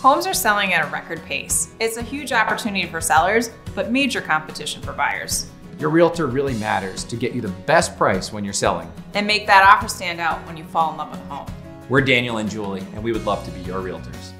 Homes are selling at a record pace. It's a huge opportunity for sellers, but major competition for buyers. Your realtor really matters to get you the best price when you're selling. And make that offer stand out when you fall in love with a home. We're Daniel and Julie, and we would love to be your realtors.